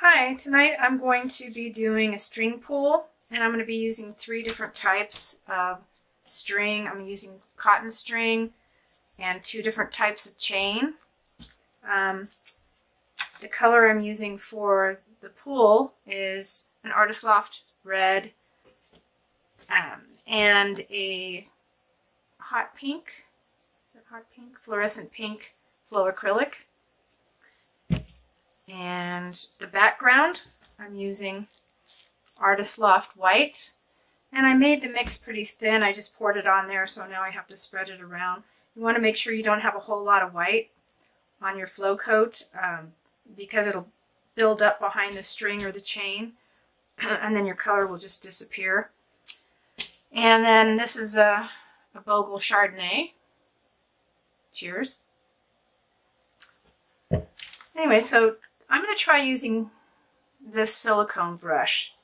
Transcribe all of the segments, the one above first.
Hi, tonight I'm going to be doing a string pull and I'm going to be using three different types of string. I'm using cotton string and two different types of chain. Um, the color I'm using for the pull is an Artist Loft red um, and a hot pink, hot pink, fluorescent pink flow acrylic. And the background, I'm using Artist Loft White. And I made the mix pretty thin. I just poured it on there, so now I have to spread it around. You want to make sure you don't have a whole lot of white on your flow coat um, because it'll build up behind the string or the chain and then your color will just disappear. And then this is a, a Bogle Chardonnay. Cheers. Anyway, so I'm going to try using this silicone brush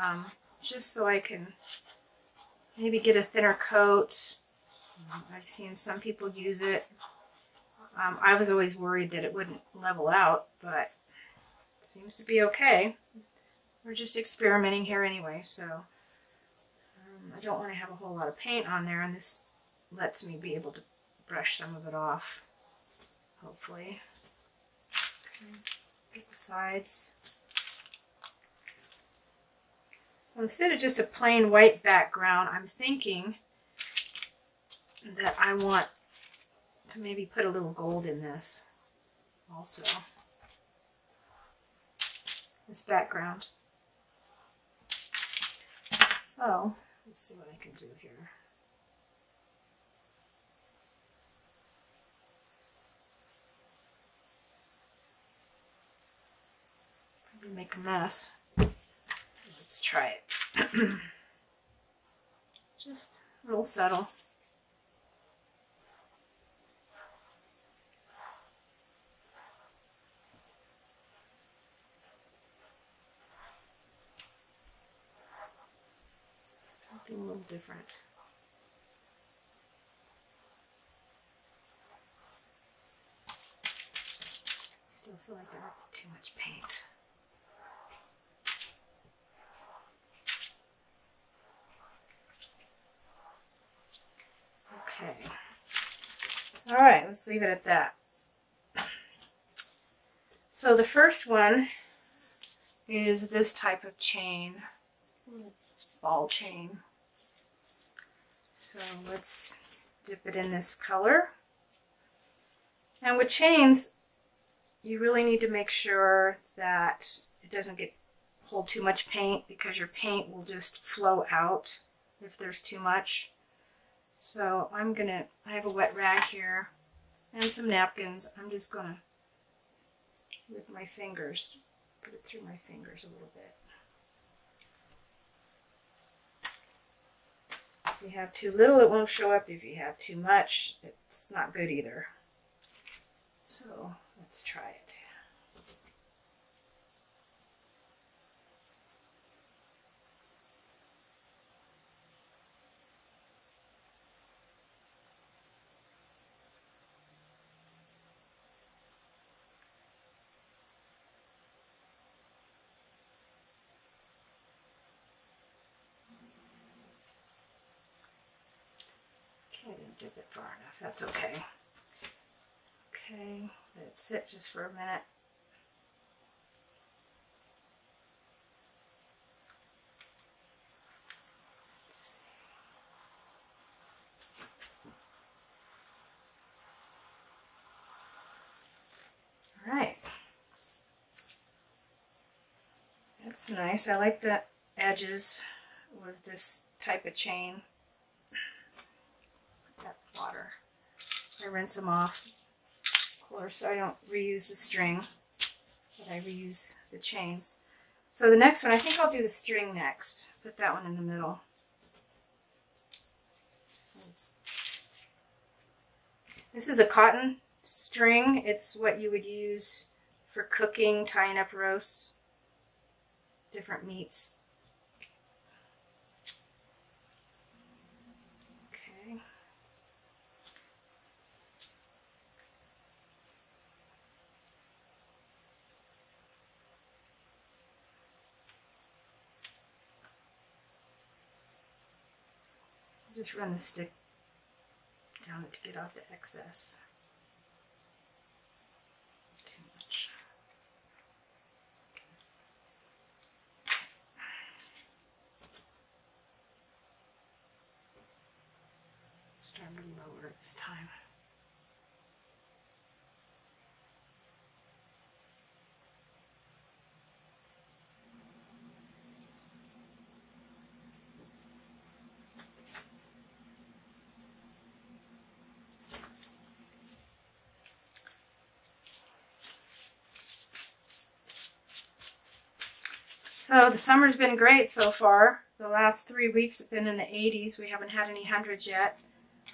um, just so I can maybe get a thinner coat. I've seen some people use it. Um, I was always worried that it wouldn't level out, but it seems to be okay. We're just experimenting here anyway, so um, I don't want to have a whole lot of paint on there, and this lets me be able to brush some of it off, hopefully. Get the sides. So instead of just a plain white background, I'm thinking that I want to maybe put a little gold in this also. This background. So, let's see what I can do here. make a mess. Let's try it. Just subtle. A little different. Still feel like there's too much paint. Okay. All right, let's leave it at that. So the first one is this type of chain, ball chain. So let's dip it in this color. And with chains, you really need to make sure that it doesn't get hold too much paint because your paint will just flow out if there's too much. So I'm gonna, I have a wet rag here and some napkins. I'm just gonna, with my fingers, put it through my fingers a little bit. If you have too little, it won't show up. If you have too much, it's not good either. So let's try it. Dip it far enough. That's okay. Okay, let it sit just for a minute. All right. That's nice. I like the edges with this type of chain water. I rinse them off. Of course, I don't reuse the string, but I reuse the chains. So the next one, I think I'll do the string next. Put that one in the middle. So this is a cotton string. It's what you would use for cooking, tying up roasts, different meats. Just run the stick down it to get off the excess. Too much. Start a little lower this time. So the summer's been great so far. The last three weeks have been in the 80s. We haven't had any hundreds yet.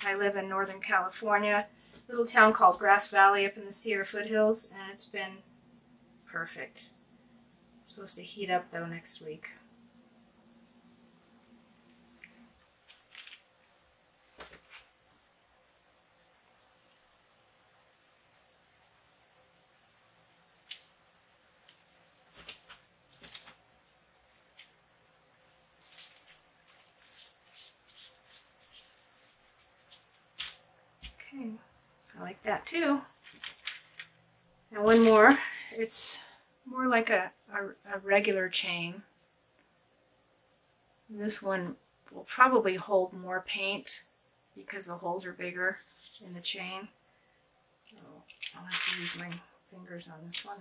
I live in Northern California, little town called Grass Valley up in the Sierra foothills, and it's been perfect. It's supposed to heat up though next week. Okay, I like that too. And one more, it's more like a, a, a regular chain. This one will probably hold more paint because the holes are bigger in the chain. So I'll have to use my fingers on this one.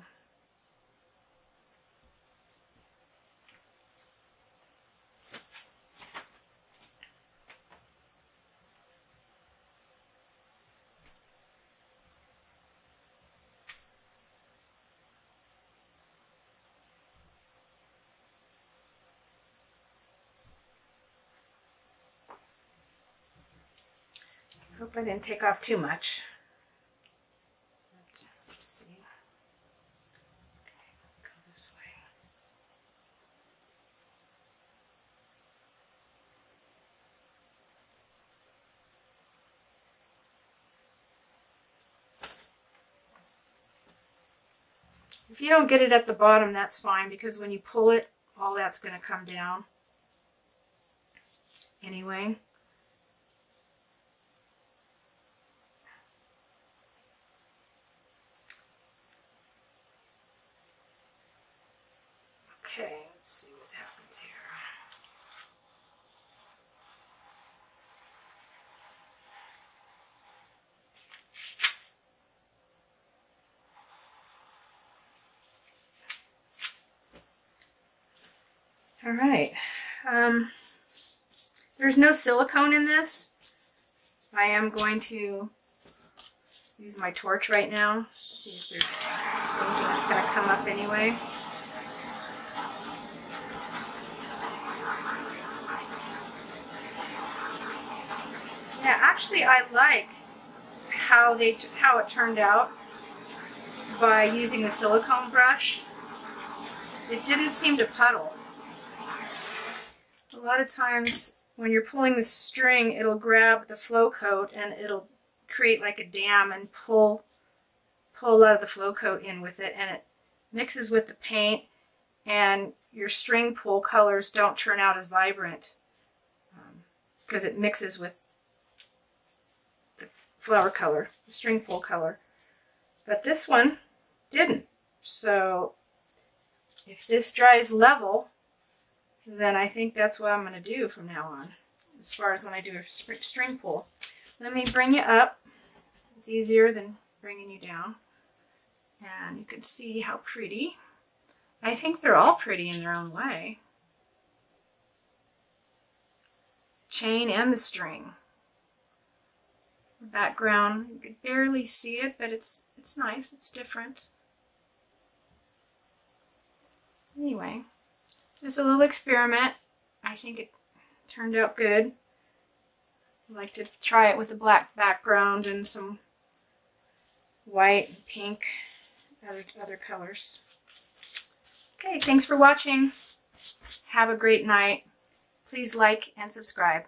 Hope I didn't take off too much. Let's see. Okay, go this way. If you don't get it at the bottom, that's fine because when you pull it, all that's going to come down anyway. Okay, let's see what happens here. All right. Um, there's no silicone in this. I am going to use my torch right now. See if there's anything that's going to come up anyway. Actually, I like how they how it turned out by using the silicone brush. It didn't seem to puddle. A lot of times when you're pulling the string, it'll grab the flow coat and it'll create like a dam and pull pull a lot of the flow coat in with it and it mixes with the paint and your string pull colors don't turn out as vibrant because um, it mixes with flower color, string pull color. But this one didn't. So if this dries level, then I think that's what I'm going to do from now on, as far as when I do a string pull. Let me bring you up. It's easier than bringing you down. And you can see how pretty. I think they're all pretty in their own way. Chain and the string background. You could barely see it, but it's it's nice. It's different. Anyway, just a little experiment. I think it turned out good. I like to try it with a black background and some white and pink, other, other colors. Okay, thanks for watching. Have a great night. Please like and subscribe.